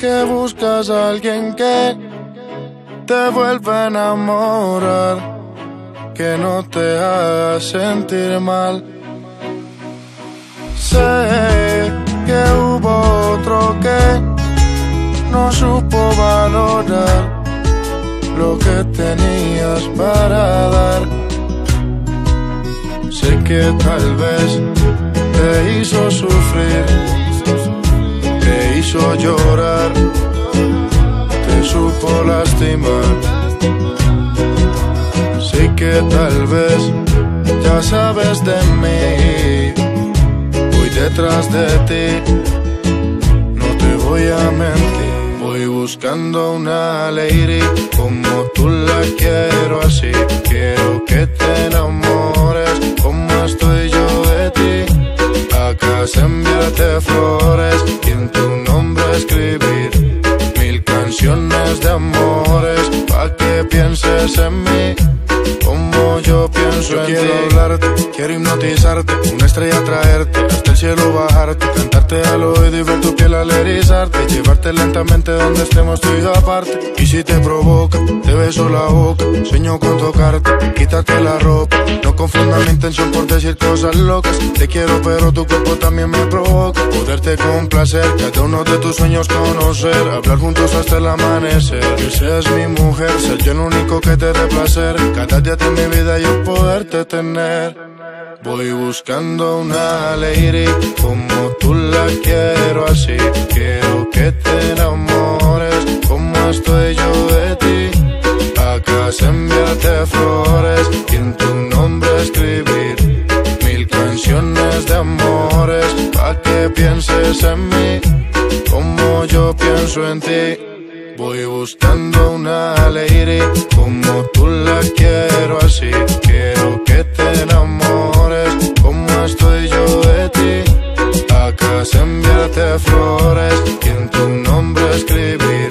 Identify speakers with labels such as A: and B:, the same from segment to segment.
A: que buscas a alguien que te vuelva a enamorar, que no te haga sentir mal. Sé que hubo otro que no supo valorar lo que tenías para dar. Sé que tal vez te hizo sufrir, te hizo llorar, te supo lastimar. Sé que tal vez ya sabes de mí, voy detrás de ti, no te voy a mentir. Voy buscando una lady como tú la quiero así. Quiero que te enamores como estoy yo de ti. Acá se enviarte pienses en mí como yo pienso en quiero hablarte, quiero hipnotizarte, una estrella traerte, hasta el cielo bajarte, cantarte al oído y ver tu piel al erizarte, llevarte lentamente donde estemos tú y aparte. Y si te provoca, te beso la boca, sueño con tocarte, quítate la ropa, no confunda mi intención por decir cosas locas. Te quiero pero tu cuerpo también me provoca, poderte complacer, cada uno de tus sueños conocer, hablar juntos hasta el amanecer, que seas mi mujer, ser yo el único que te dé placer, cada día de mi vida yo Voy buscando una lady como tú la quiero así. Quiero que te enamores como estoy yo de ti. Acá se enviarte flores y en tu nombre escribir mil canciones de amores pa' que pienses en mí como yo pienso en ti. Voy buscando una lady como tú y en tu nombre escribir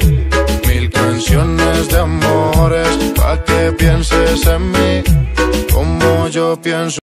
A: mil canciones de amores pa' que pienses en mí como yo pienso.